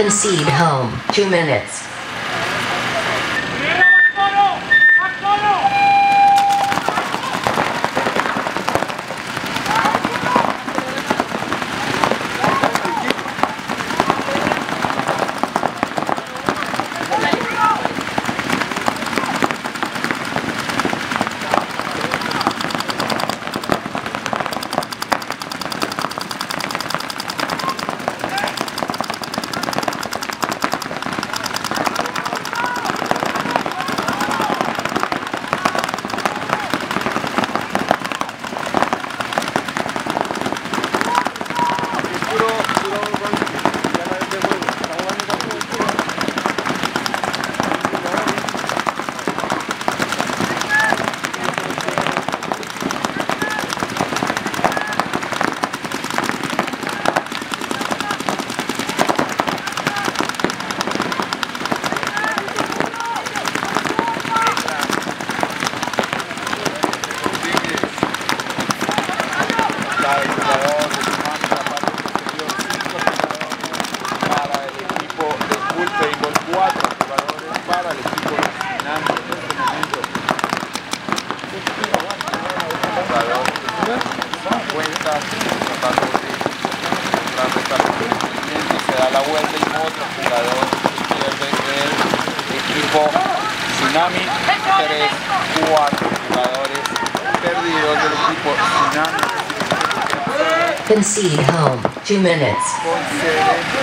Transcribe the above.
Concede home. Two minutes. 50, tratando de movimiento, se da la vuelta y otro jugador pierde el equipo Tsunami, tres, cuatro jugadores perdidos del equipo Tsunami. Concede home. Two minutes. concede